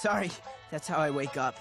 Sorry, that's how I wake up.